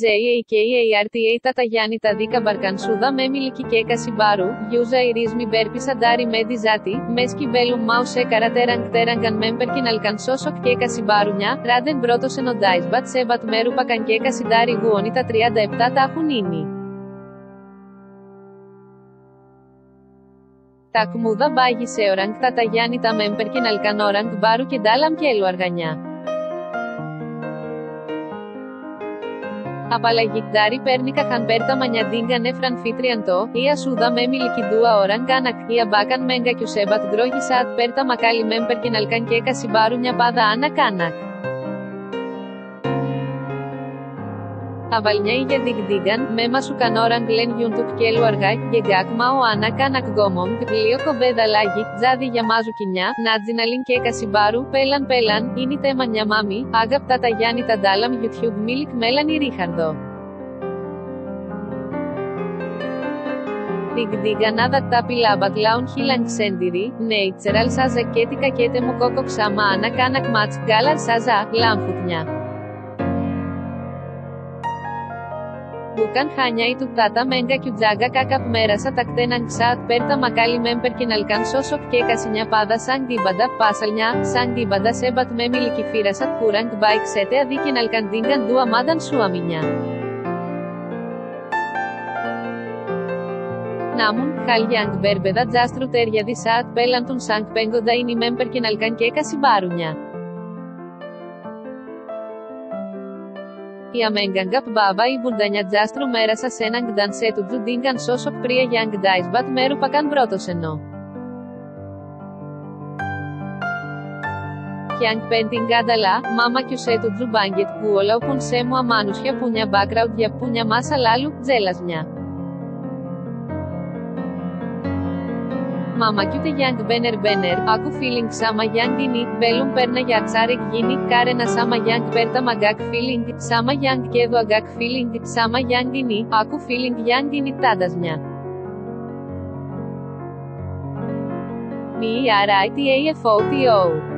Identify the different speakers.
Speaker 1: JAKARTA Τata Γιάννη τα δίκα μπαρκανσούδα με μιλική και κασιμπάρου, γιούζα ηρίσμη μπέρπι σαντάρι με διζάτη, μέσκι μπέλου μάου σε καρατέραν κτέραν μέμπερκιν αλκανσόσοκ και κασιμπάρουνια, ράντεν πρώτο ενοντάις μπατ σέμπατ μέρου πακαν και κασιντάρι γουόνι τα 37 τα έχουν ίνι. Τα κμούδα μπάγι σε οραγκ τα ταγιάννη τα μέμπερκιν αλκανόραγκ μπάρου και ντάλαμ και αργανιά. Απαλλαγικτάρι παίρνει καχανπέρτα μανιαντίνγκα νεφραν φίτριαντό, ή ασούδα με μιλικιδούα ώραν κάνακ, ή αμπάκαν μέγκα κιουσέμπατ γκρόγι σάτ πέρτα μακάλι κανόραν γλεν γιούντουκ κέλου αργά, γεγκάκ μάω άνα κάνακ γκόμομ, γλίο κομπέδα λάγι, τζάδι για μάζου κοινιά, νάτζιναλιν και κασιμπάρου, πέλαν πέλαν, είναι θέμα μάμι, άγαπτα τα Γιάννη τα ντάλαμ YouTube μίλικ μέλαν η Ρίχαρδο. Διγδίγαν άδα τα πιλάμπα κλάουν χίλαν ξέντηρι, νέιτσεραλ σάζα κέτικα κέτε μου κόκο ξάμα άνα κάνακ Bukan hanya itu tata menga jaga kakap merasa takten ang saat perta makali memperkenalkan sosok ke kasihnya pada sang dibada pasalnya, sang dibada sebat memiliki firasat kurang baik setelah dikenalkan dengan dua madan suaminya. Namun, hal yang berbeda justru terjadi saat pelantun sang penggoda ini memperkenalkan kekasih barunya. Η αμέγκαγκαπ μπάβα η μπουρδανιά τζάστρου μέρασα σε έναν γδανσέ του τζουντίνγκαν σόσοκ πρία γιάνγκ ντάισμπατ μέρου πακάν πρώτος ενώ. Γιάνγκ πέντιν γκάνταλα, μάμα κιουσέ του τζουμπάγκετ που όλα οπουν σε μου αμάνουσια πούνια background για πούνια μάσα λάλου, τζέλασμια. Μάμα και ούτε Young Banner Ακού φιλίνγκ Σάμα Young Dini, Μπέλουν Πέρνα για Τσάρικ Γίνι, Κάρενα Σάμα Young Πέρτα Μαγκάκ Feeling, Σάμα Young Κέδο Αγκάκ Feeling, Σάμα Young Dini, Ακού Feeling Young Dini Τάντας Μια. Μη Ιαρά φώτιο.